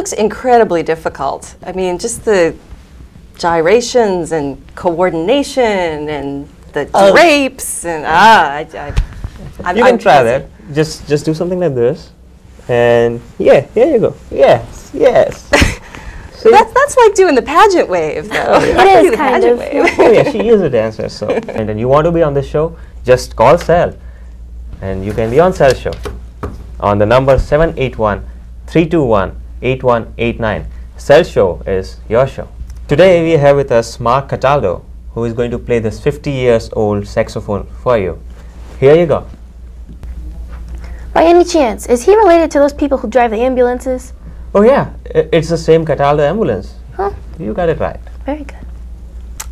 looks incredibly difficult. I mean, just the gyrations and coordination and the Oh. drapes and ah, I, I, I'm, You I'm can try busy. that. Just just do something like this, and yeah, here you go. Yes, yes. That's, that's like doing the pageant wave, though. It is the kind of. wave. oh yeah, she is a dancer. So, and then you want to be on this show, just call Sal, and you can be on Sal's show on the number 781-321-8189. Sal's show is your show. Today we have with us Mark Cataldo, who is going to play this 50 years old saxophone for you. Here you go. By any chance, is he related to those people who drive the ambulances? Oh yeah, it's the same Cataldo ambulance. Huh? You got it right. Very good.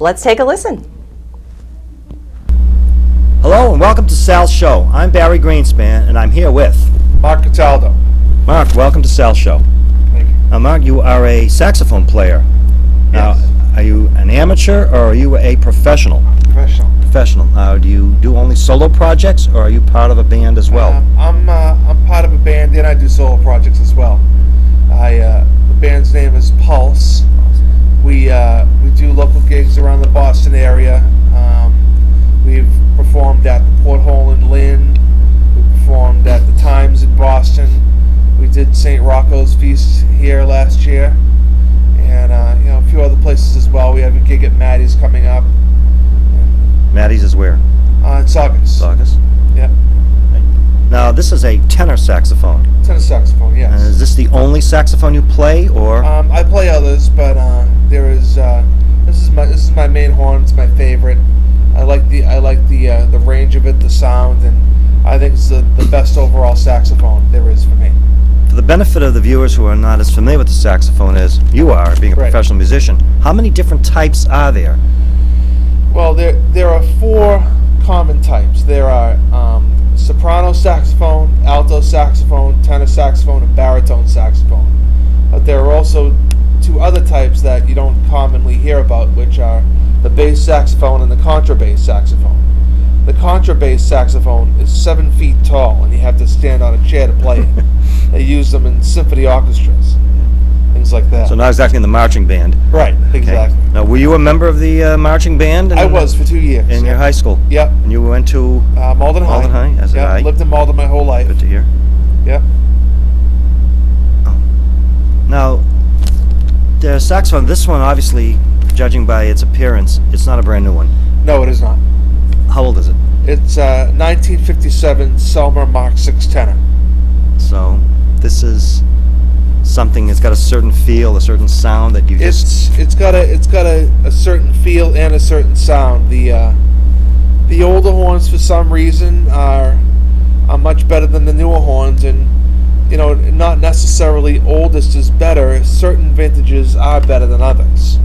Let's take a listen. Hello and welcome to Sal's Show. I'm Barry Greenspan and I'm here with Mark Cataldo. Mark. Welcome to Sal's Show. Now, Mark, you are a saxophone player. Now, Yes. are you an amateur or are you a professional? Professional. Professional. Now, do you do only solo projects or are you part of a band as well? Um, I'm uh, I'm part of a band and I do solo projects as well. I uh, the band's name is Pulse. We uh, we do local gigs around the Boston area. Um, we've performed at the Porthole in Lynn. We performed at the Times in Boston. We did St. Rocco's Feast here last year, and uh, you know a few other places as well. We have a gig at Maddie's coming up. Maddie's is where? Uh, it's August. August. Yep. Now, this is a tenor saxophone. Tenor saxophone, yes. And is this the only saxophone you play or? Um, I play others, but uh, there is uh, this is my this is my main horn. It's my favorite. I like the I like the uh, the range of it, the sound, and I think it's the, the best overall saxophone there is for me. For the benefit of the viewers who are not as familiar with the saxophone as you are, being a Right. professional musician, how many different types are there? Well, there there are four common types. There are um, soprano saxophone, alto saxophone, tenor saxophone, and baritone saxophone. But there are also two other types that you don't commonly hear about, which are the bass saxophone and the contrabass saxophone. The contrabass saxophone is seven feet tall, and you have to stand on a chair to play it. they use them in symphony orchestras, things like that. So not exactly in the marching band. right, exactly. Now, were you a member of the uh, marching band? I was for two years. in your high school. Yep. And you went to. Uh, Malden High. Malden High, as yeah, I. lived in Malden my whole life. Good to hear. Yep. Now, the saxophone. This one, obviously, judging by its appearance, it's not a brand new one. No, it is not. How old is it? It's a 1957 Selmer Mark 6 tenor. So, this is something that's got a certain feel, a certain sound that you just. It's it's got a it's got a, a certain feel and a certain sound. The uh, the older horns, for some reason, are are much better than the newer horns, and you know, not necessarily oldest is better. Certain vintages are better than others.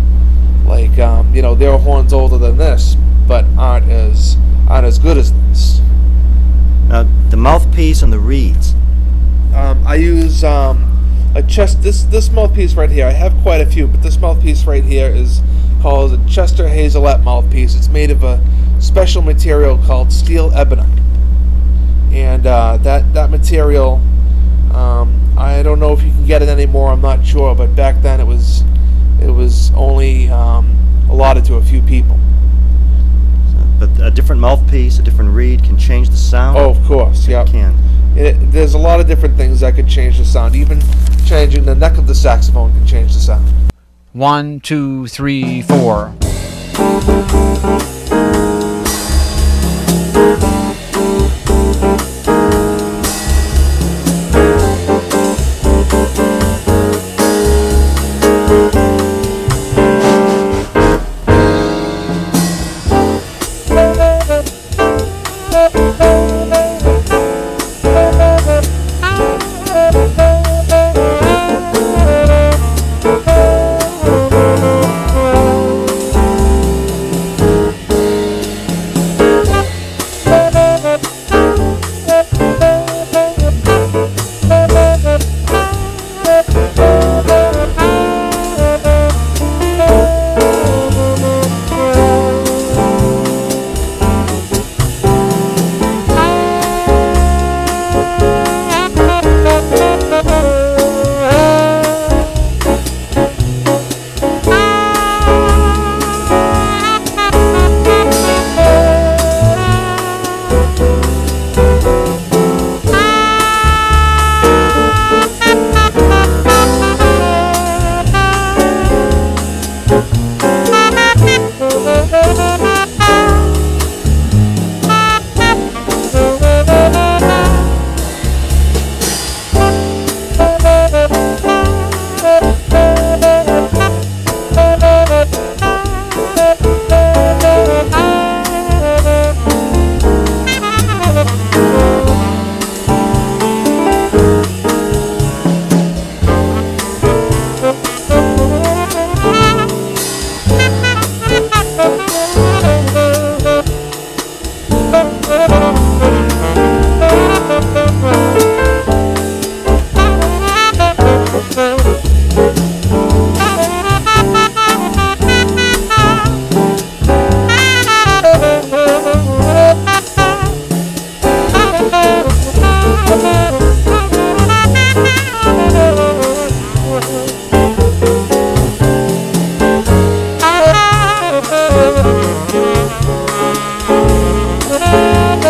Like um, you know, there are horns older than this, but aren't as aren't as good as this. Now, the mouthpiece and the reeds. Um, I use um, a chest. This this mouthpiece right here. I have quite a few, but this mouthpiece right here is called a Chester Hazelette mouthpiece. It's made of a special material called steel ebonite, and uh, that that material. Um, I don't know if you can get it anymore. I'm not sure, but back then it was it was only um, allotted to a few people. But a different mouthpiece, a different reed can change the sound. Oh, of course, yeah. It can. It, there's a lot of different things that could change the sound. Even changing the neck of the saxophone can change the sound. One, two, three, four.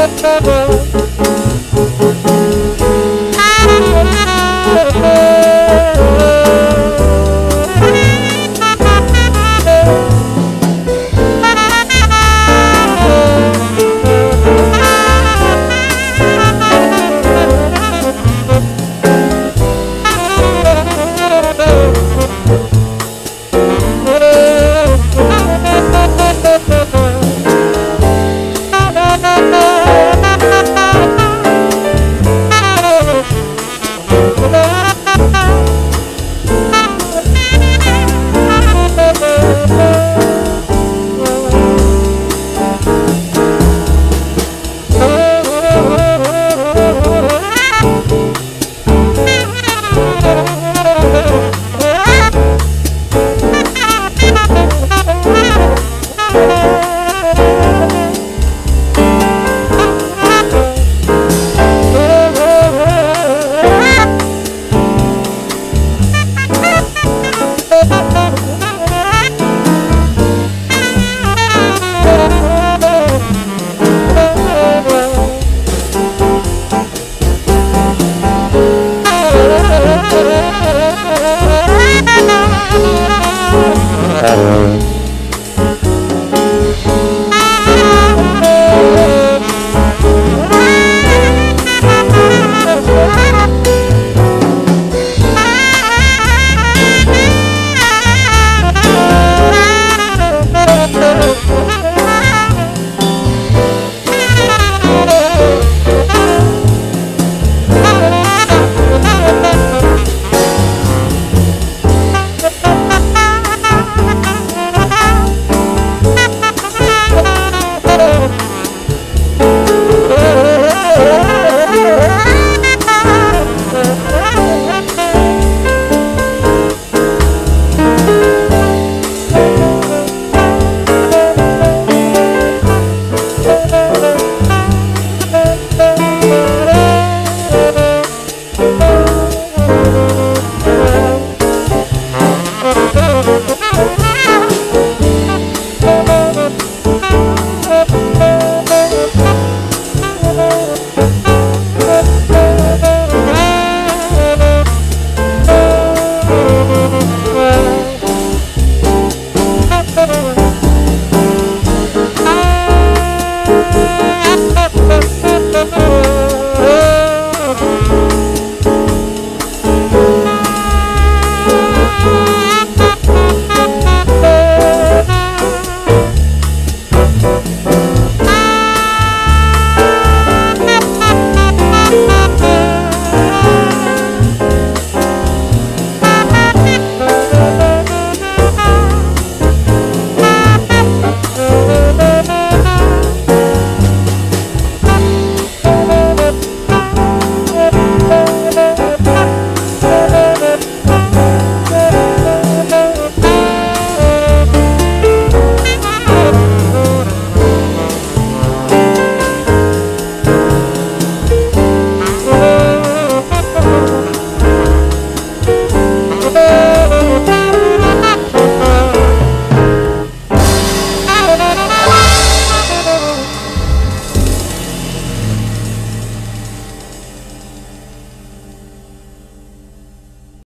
trouble